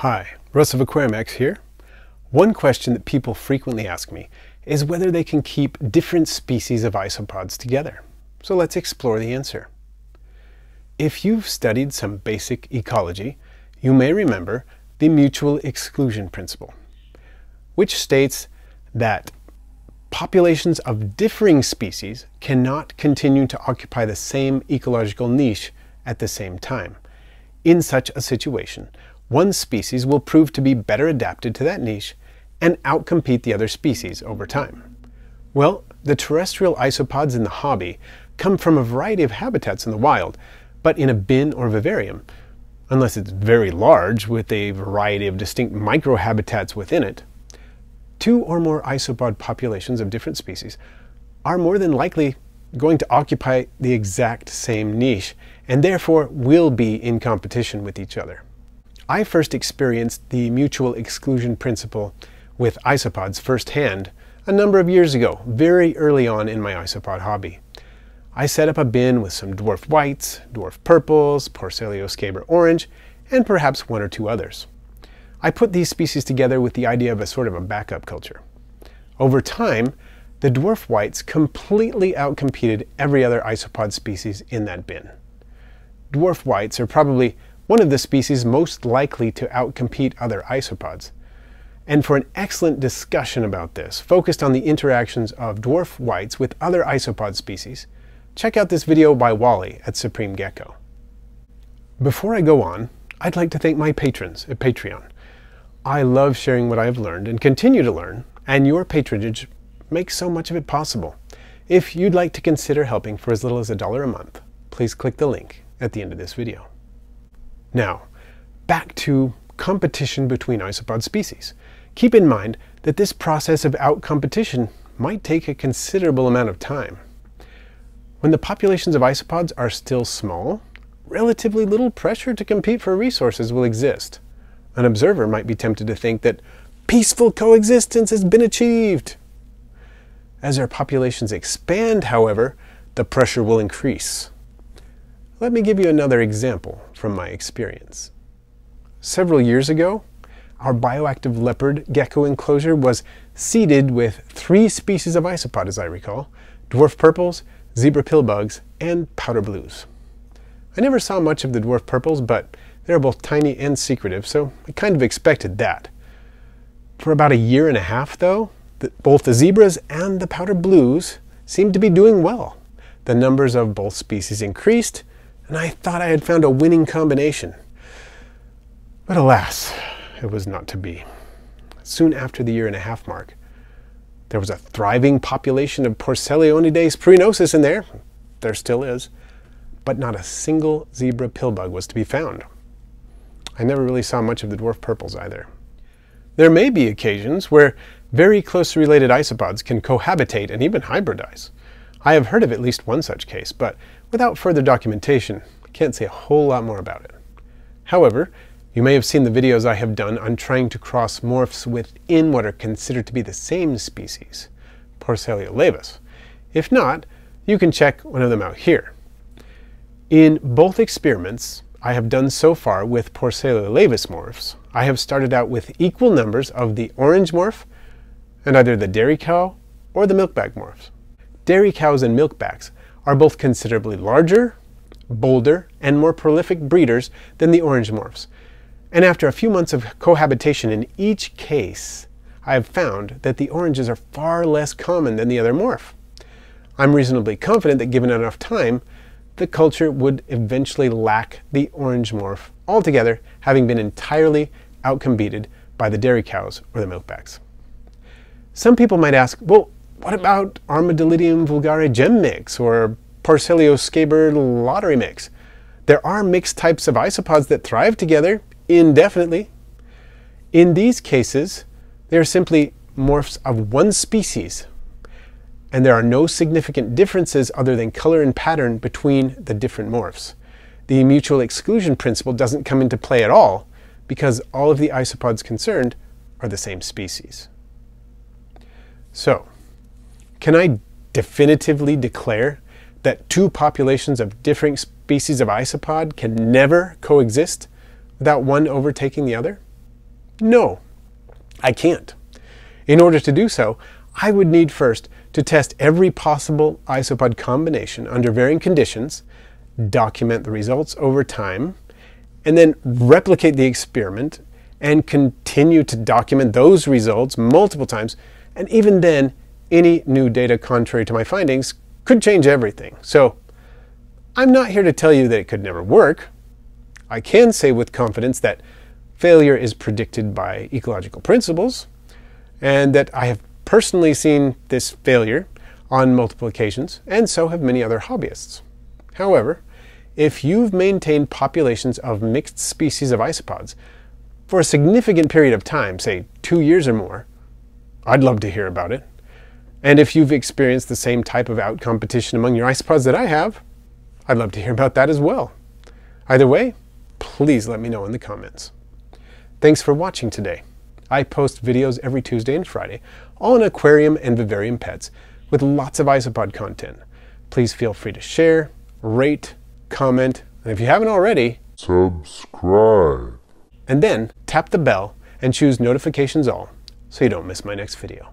Hi, Russ of Aquarimax here. One question that people frequently ask me is whether they can keep different species of isopods together. So let's explore the answer. If you've studied some basic ecology, you may remember the mutual exclusion principle, which states that populations of differing species cannot continue to occupy the same ecological niche at the same time. In such a situation, one species will prove to be better adapted to that niche and outcompete the other species over time. Well, the terrestrial isopods in the hobby come from a variety of habitats in the wild, but in a bin or vivarium, unless it's very large with a variety of distinct microhabitats within it, two or more isopod populations of different species are more than likely going to occupy the exact same niche and therefore will be in competition with each other. I first experienced the mutual exclusion principle with isopods firsthand a number of years ago, very early on in my isopod hobby. I set up a bin with some dwarf whites, dwarf purples, Porcellio scaber orange, and perhaps one or two others. I put these species together with the idea of a sort of a backup culture. Over time, the dwarf whites completely outcompeted every other isopod species in that bin. Dwarf whites are probably one of the species most likely to outcompete other isopods. And for an excellent discussion about this, focused on the interactions of dwarf whites with other isopod species, check out this video by Wally at Supreme Gecko. Before I go on, I'd like to thank my patrons at Patreon. I love sharing what I have learned and continue to learn, and your patronage makes so much of it possible. If you'd like to consider helping for as little as a dollar a month, please click the link at the end of this video. Now, back to competition between isopod species. Keep in mind that this process of outcompetition might take a considerable amount of time. When the populations of isopods are still small, relatively little pressure to compete for resources will exist. An observer might be tempted to think that peaceful coexistence has been achieved. As our populations expand, however, the pressure will increase. Let me give you another example from my experience. Several years ago, our bioactive leopard gecko enclosure was seeded with three species of isopod, as I recall, dwarf purples, zebra pillbugs, and powder blues. I never saw much of the dwarf purples, but they are both tiny and secretive, so I kind of expected that. For about a year and a half, though, the, both the zebras and the powder blues seemed to be doing well. The numbers of both species increased, and I thought I had found a winning combination. But alas, it was not to be. Soon after the year and a half mark, there was a thriving population of Porcellionides pruinosus in there. There still is. But not a single zebra pillbug was to be found. I never really saw much of the dwarf purples either. There may be occasions where very closely related isopods can cohabitate and even hybridize. I have heard of at least one such case, but without further documentation, I can't say a whole lot more about it. However, you may have seen the videos I have done on trying to cross morphs within what are considered to be the same species, Porcellio laevis. If not, you can check one of them out here. In both experiments I have done so far with Porcellio laevis morphs, I have started out with equal numbers of the orange morph and either the dairy cow or the milkbag morphs. Dairy cows and milkbags are both considerably larger, bolder, and more prolific breeders than the orange morphs. And after a few months of cohabitation in each case, I have found that the oranges are far less common than the other morph. I'm reasonably confident that given enough time, the culture would eventually lack the orange morph altogether, having been entirely outcompeted by the dairy cows or the milkbags. Some people might ask, well, what about Armadillidium vulgare gem mix or Porcellio scaber lottery mix? There are mixed types of isopods that thrive together indefinitely. In these cases, they are simply morphs of one species, and there are no significant differences other than color and pattern between the different morphs. The mutual exclusion principle doesn't come into play at all because all of the isopods concerned are the same species. So, can I definitively declare that two populations of different species of isopod can never coexist without one overtaking the other? No, I can't. In order to do so, I would need first to test every possible isopod combination under varying conditions, document the results over time, and then replicate the experiment and continue to document those results multiple times. And even then, any new data contrary to my findings could change everything. So I'm not here to tell you that it could never work. I can say with confidence that failure is predicted by ecological principles, and that I have personally seen this failure on multiple occasions, and so have many other hobbyists. However, if you've maintained populations of mixed species of isopods for a significant period of time, say two years or more, I'd love to hear about it. And if you've experienced the same type of out competition among your isopods that I have, I'd love to hear about that as well. Either way, please let me know in the comments. Thanks for watching today. I post videos every Tuesday and Friday, all on aquarium and vivarium pets, with lots of isopod content. Please feel free to share, rate, comment, and if you haven't already, subscribe. And then tap the bell and choose notifications all so you don't miss my next video.